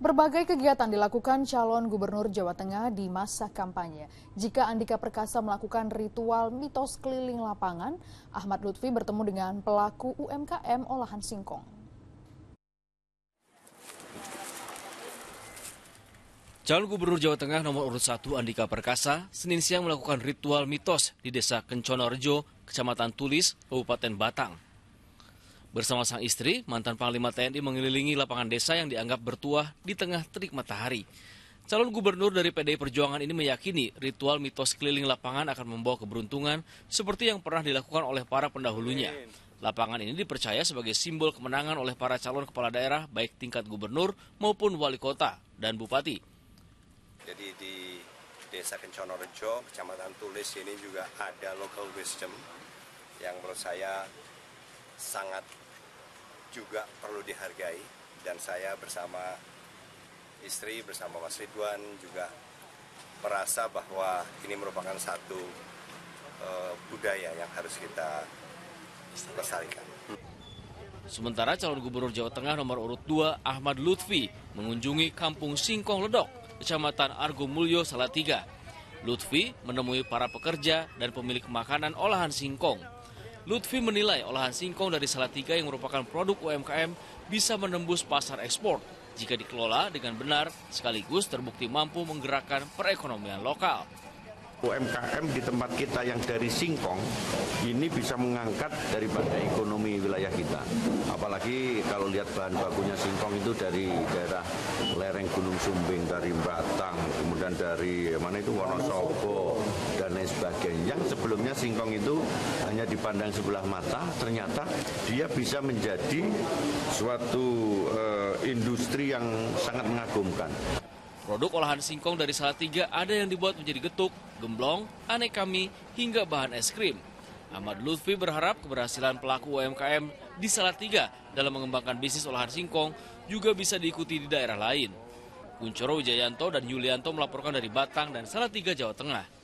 Berbagai kegiatan dilakukan calon gubernur Jawa Tengah di masa kampanye. Jika Andika Perkasa melakukan ritual mitos keliling lapangan, Ahmad Lutfi bertemu dengan pelaku UMKM olahan singkong. Calon Gubernur Jawa Tengah nomor urut 1 Andika Perkasa Senin siang melakukan ritual mitos di Desa Kenconorejo, Kecamatan Tulis, Kabupaten Batang. Bersama sang istri, mantan Panglima TNI mengelilingi lapangan desa yang dianggap bertuah di tengah terik matahari. Calon gubernur dari PDI Perjuangan ini meyakini ritual mitos keliling lapangan akan membawa keberuntungan seperti yang pernah dilakukan oleh para pendahulunya. Lapangan ini dipercaya sebagai simbol kemenangan oleh para calon kepala daerah baik tingkat gubernur maupun wali kota dan bupati. Jadi di Desa Kenconorejo, Kecamatan Tulis ini juga ada local wisdom yang menurut saya sangat juga perlu dihargai dan saya bersama istri bersama Mas Ridwan juga merasa bahwa ini merupakan satu uh, budaya yang harus kita lestarikan. Sementara calon gubernur Jawa Tengah nomor urut 2 Ahmad Lutfi mengunjungi kampung Singkong Ledok, Kecamatan Argo Mulyo, Salatiga. Lutfi menemui para pekerja dan pemilik makanan olahan singkong Lutfi menilai olahan singkong dari Salatiga yang merupakan produk UMKM bisa menembus pasar ekspor jika dikelola dengan benar sekaligus terbukti mampu menggerakkan perekonomian lokal. UMKM di tempat kita yang dari singkong ini bisa mengangkat daripada ekonomi wilayah kita. Apalagi kalau lihat bahan bakunya singkong itu dari daerah lereng Gunung Sumbing, dari Batang, kemudian dari mana itu Wonosobo dan lain sebagainya. Yang sebelumnya singkong itu hanya dipandang sebelah mata, ternyata dia bisa menjadi suatu uh, industri yang sangat mengagumkan. Produk olahan singkong dari Salatiga ada yang dibuat menjadi getuk, gemblong, aneka mie, hingga bahan es krim. Ahmad Lutfi berharap keberhasilan pelaku UMKM di Salatiga dalam mengembangkan bisnis olahan singkong juga bisa diikuti di daerah lain. Kuncoro Wijayanto dan Yulianto melaporkan dari Batang dan Salatiga, Jawa Tengah.